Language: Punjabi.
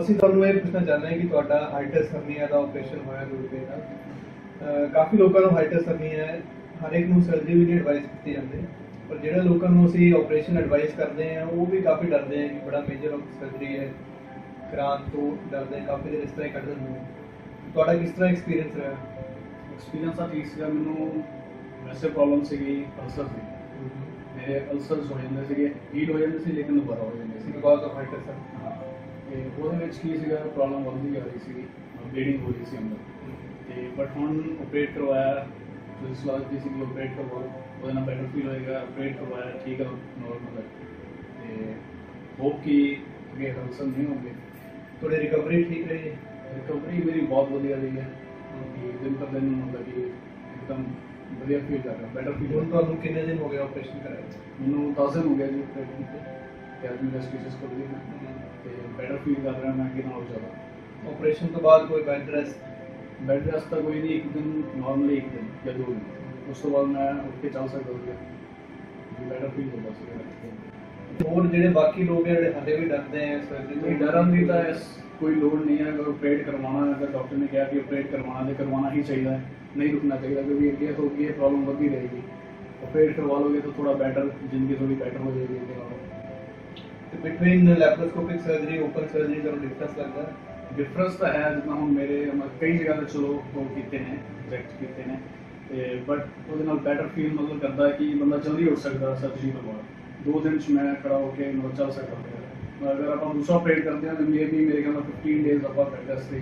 ਅਸੀਂ ਤੁਹਾਨੂੰ ਇਹ ਪੁੱਛਣਾ ਚਾਹੁੰਦੇ ਹਾਂ ਕਿ ਤੁਹਾਡਾ ਹਾਈਟਸ ਹਰਨੀਆ ਦਾ ਆਪਰੇਸ਼ਨ ਹੋਇਆ ਨਾਲ। ਅਹ ਕਾਫੀ ਲੋਕਾਂ ਨੂੰ ਹਾਈਟਸ ਹਰਨੀਆ ਹੈ ਹਰ ਇੱਕ ਨੂੰ ਸਰਜਰੀ ਵੀ ਨਹੀਂ ਐਡਵਾਈਸ ਕੀਤੀ ਜਾਂਦੀ ਪਰ ਜਿਹੜੇ ਲੋਕਾਂ ਨੂੰ ਅਸੀਂ ਆਪਰੇਸ਼ਨ ਐਡਵਾਈਸ ਕਰਦੇ ਹਾਂ ਉਹ ਵੀ ਕਾਫੀ ਡਰਦੇ ਆ ਕਿ ਬੜਾ ਮੇਜਰ ਸਰਜਰੀ ਹੈ। ਕਰਾਉਣ ਤੋਂ ਡਰਦੇ ਆ, ਕਾਫੀ ਦੇਰ ਇਸ ਤਰ੍ਹਾਂ ਹੀ ਕੱਢ ਦਿੰਦੇ ਆ ਤੁਹਾਡਾ ਕਿਸ ਤਰ੍ਹਾਂ ਐਕਸਪੀਰੀਅੰਸ ਰਿਹਾ? ਐਕਸਪੀਰੀਅੰਸ ਆ ਠੀਕ ਸੀਗਾ ਮੈਨੂੰ ਵੈਸੇ ਪ੍ਰੋਬਲਮ ਸੀਗੀ ਅਲਸਰ ਸੀ ਮੇਰੇ ਅਲਸਰਸ ਹੋ ਜਾਂਦੇ ਸੀਗੇ ਹੀਟ ਹੋ ਜਾਂਦੇ ਸੀ ਲੇਕਿਨ ਦੁਬਾਰਾ ਹੋ ਜਾਂਦੇ ਸੀ। ਬਿਕਾਜ਼ ਆਫ ਹਾਈਟਸ ਤੇ ਉਹਦੇ ਵਿੱਚ ਕੀ ਸੀਗਾ ਪ੍ਰੋਬਲਮ ਵੱਧਦੀ ਜਾ ਰਹੀ ਸੀਗੀ ਬਲੀਡਿੰਗ ਹੋ ਰਹੀ ਸੀ ਅੰਦਰ। ਤੇ ਬਟ ਹੁਣ ਆਪਰੇਟ ਕਰਵਾਇਆ ਤੁਸੀਂ ਸਲਾਹ ਦਿੱਤੀ ਸੀ ਕਿ ਆਪਰੇਟ ਕਰਵਾਓ ਉਹਦੇ ਨਾਲ ਬੈਟਰ ਫੀਲ ਹੋਏਗਾ ਆਪਰੇਟ ਕਰਵਾਇਆ ਠੀਕ ਹੈ ਨੋਰਮਲ ਹੈ। ਤੇ ਹੋਪ ਕਿ ਅੱਗੇ ਹਲਸਲ ਨਹੀਂ ਹੋਵੇ ਤੁਹਾਡੀ ਰਿਕਵਰੀ ਠੀਕ ਰਹੀ ਹੈ? ਰਿਕਵਰੀ ਮੇਰੀ ਬਹੁਤ ਵਧੀਆ ਰਹੀ ਹੈ। ਕਿ ਦਿਨ ਪਰ ਦਿਨ ਮਤਲਬ ਕਿ ਇੱਕਦਮ ਵਧੀਆ ਫੀਲ ਕਰ ਰਿਹਾ ਬੈਟਰ ਫੀਲ ਹੁਣ ਤੁਹਾਨੂੰ ਕਿੰਨੇ ਦਿਨ ਹੋ ਗਏ ਆਪਰੇਸ਼ਨ ਕਰਾਏ? ਮੈਨੂੰ 10 ਦਿਨ ਹੋ ਗਿਆ ਜੀ ਆਪਰੇਟ ਕੀਤੇ। ਤੇ ਅੱਜ ਮੈਂ ਸਪੀਚਸ ਕਰ ਲਈ ਮੈਂ ਤੇ ਬੈਟਰ ਫੀਲ ਕਰ ਰਿਹਾ ਮੈਂ ਕਿ ਨਾਲੋਂ ਜ਼ਿਆਦਾ ਆਪਰੇਸ਼ਨ ਤੋਂ ਬਾਅਦ ਕੋਈ ਬੈਡ ਰੈਸਟ ਬੈਡ ਰੈਸਟ ਤਾਂ ਕੋਈ ਨਹੀਂ ਇੱਕ ਦਿਨ ਨਾਰਮਲੀ ਇੱਕ ਦਿਨ ਜਾਂ ਦੋ ਦਿਨ ਉਸ ਤੋਂ ਬਾਅਦ ਮੈਂ ਉੱਠ ਕੇ ਚੱਲ ਸਕਦਾ ਹਾਂ ਜੀ ਬੈਟਰ ਫੀਲ ਹੁੰਦਾ ਸੀ ਹੋਰ ਜਿਹੜੇ ਬਾਕੀ ਲੋਕ ਹੈ ਜਿਹੜੇ ਹਲੇ ਵੀ ਡਰਦੇ ਆ ਸਰਜਰੀ ਕੋਈ ਡਰਨ ਦੀ ਤਾਂ ਇਸ ਕੋਈ ਲੋੜ ਨਹੀਂ ਹੈ ਅਗਰ ਆਪਰੇਟ ਕਰਵਾਉਣਾ ਹੈ ਤਾਂ ਡਾਕਟਰ ਨੇ ਕਿਹਾ ਕਿ ਆਪਰੇਟ ਕਰਵਾਉਣਾ ਤੇ ਕਰਵਾਉਣਾ ਹੀ ਚਾਹੀਦਾ ਹੈ ਨਹੀਂ ਰੁਕਣਾ ਚਾਹੀਦਾ ਕਿਉਂਕਿ ਅੱਗੇ ਤੋਂ ਅੱਗੇ ਇਹ ਪ੍ਰੋਬਲਮ ਵੱਧਦੀ ਰਹੇਗੀ ਆਪਰੇਟ ਕਰਵਾ ਲੋਗੇ ਤਾਂ ਥੋੜਾ ਬੈਟਰ ਜ਼ਿੰਦਗੀ ਥੋੜੀ ਹੋ between laparoscopic surgery open surgery ਦਾ ਡਿਫਰੈਂਸ ਲੱਗਦਾ ਡਿਫਰੈਂਸ ਤਾਂ ਹੈ, ਜਿੱਦਾਂ ਹੁਣ ਮੇਰੇ ਕਈ ਜਗ੍ਹਾ ਤੇ ਚਲੋ, ਉਹ ਕੀਤੇ ਨੇ ਰੈਕਟ ਕੀਤੇ ਨੇ, ਤੇ ਬਟ ਉਹਦੇ ਨਾਲ ਬੈਟਰ ਫੀਲ ਮਤਲਬ ਕਰਦਾ ਕਿ ਬੰਦਾ ਜਲਦੀ ਉੱਠ ਸਕਦਾ ਸਰਜਰੀ ਤੋਂ ਬਾਅਦ। ਦੋ ਦਿਨ ਚ ਮੈਂ ਖੜਾ ਹੋ ਕੇ ਮਤਲਬ ਚੱਲ ਸਕਦਾ ਅਗਰ ਆਪਾਂ ਦੂਸਰਾ ਆਪਰੇਟ ਕਰਦੇ ਹਾਂ, ਤਾਂ ਮੇਬੀ ਮੇਰੇ ਖਿਆਲ ਨਾਲ 15 ਡੇਜ਼ ਆਪਾਂ ਬੈਡ ਰੈਸਟ ਤੇ